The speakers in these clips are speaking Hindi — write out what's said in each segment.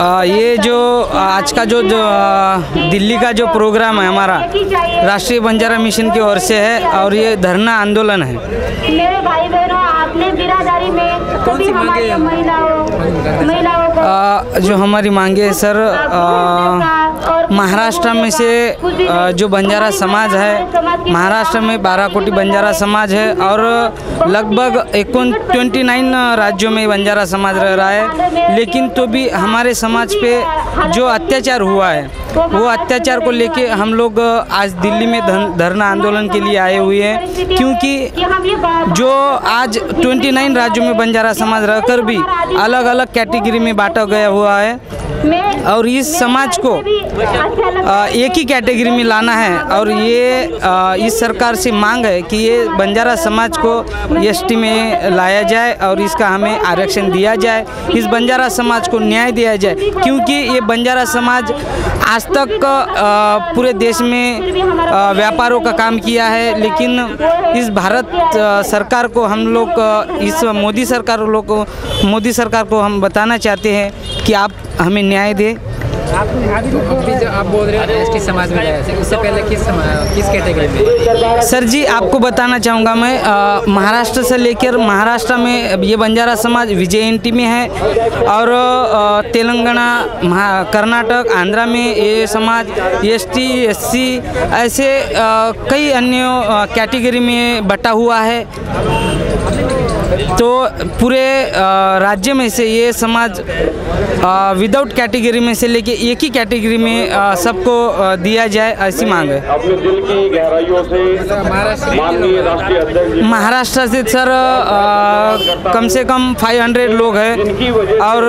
आ, ये जो आज का जो, जो दिल्ली का जो प्रोग्राम है हमारा राष्ट्रीय बंजारा मिशन की ओर से है और ये धरना आंदोलन है। मेरे भाई बहनों आपने बिरादरी में कौन सी महिलाओं महिलाओं जो हमारी मांगे है सर आ, महाराष्ट्र में से जो बंजारा समाज है, महाराष्ट्र में बारह कोटी बंजारा समाज है और लगभग इक्कीस ट्वेंटी नाइन राज्यों में बंजारा समाज रह रहा है। लेकिन तो भी हमारे समाज पे जो अत्याचार हुआ है, वो अत्याचार को लेके हम लोग आज दिल्ली में धरना आंदोलन के लिए आए हुए हैं। क्योंकि जो आज 29 राज्यों में बंजारा समाज रहकर भी अलग अलग कैटेगरी में बांटा गया हुआ है और इस समाज को एक ही कैटेगरी में लाना है और ये इस सरकार से मांग है कि ये बंजारा समाज को एसटी में लाया जाए और इसका हमें आरक्षण दिया जाए, इस बंजारा समाज को न्याय दिया जाए, क्योंकि ये बंजारा समाज आज तक पूरे देश में व्यापारों का काम किया है, लेकिन इस भारत सरकार को हम लोग इस मोदी सरकार लोग मोदी सरकार को हम बताना चाहते हैं कि आप हमें न्याय दें। किस कैटेगरी में? सर जी, आपको बताना चाहूँगा मैं महाराष्ट्र से लेकर महाराष्ट्र में ये बंजारा समाज विजय एन में है और तेलंगाना कर्नाटक, आंध्रा में ये समाज, एस टी ऐसे कई अन्य कैटेगरी में बटा हुआ है। तो पूरे राज्य में से ये समाज विदाउट कैटेगरी में से लेके एक ही कैटेगरी में सबको दिया जाए ऐसी मांग है। अपने दिल की गहराइयों से महाराष्ट्र से सर कम से कम 500 लोग हैं और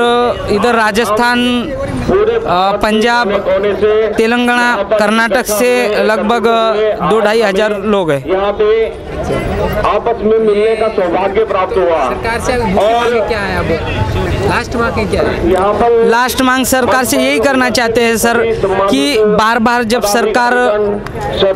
इधर राजस्थान पंजाब तेलंगाना कर्नाटक से लगभग दो ढाई हज़ार लोग हैं। आपस में मिलने का सौभाग्य प्राप्त हुआ। सरकार से मांगे क्या है अब? लास्ट मांगे क्या? है यहाँ पर लास्ट मांग सरकार से यही करना चाहते हैं सर कि बार बार जब सरकार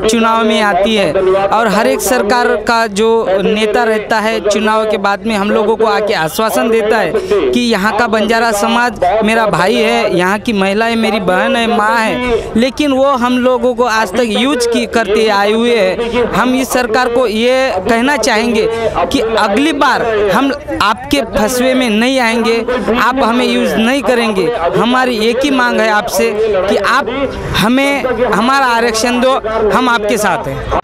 चुनाव में आती है और हर एक सरकार का जो नेता रहता है चुनाव के बाद में हम लोगों को आके आश्वासन देता है कि यहाँ का बंजारा समाज मेरा भाई है यहाँ की महिलाएँ मेरी बहन है माँ है लेकिन वो हम लोगों को आज तक यूज़ की करते आए हुए हैं। हम इस सरकार को ये कहना चाहेंगे कि अगली बार हम आपके फसवे में नहीं आएँगे, आप हमें यूज़ नहीं करेंगे। हमारी एक ही मांग है आपसे कि आप हमें, हमारा आरक्षण दो, हम आपके साथ हैं।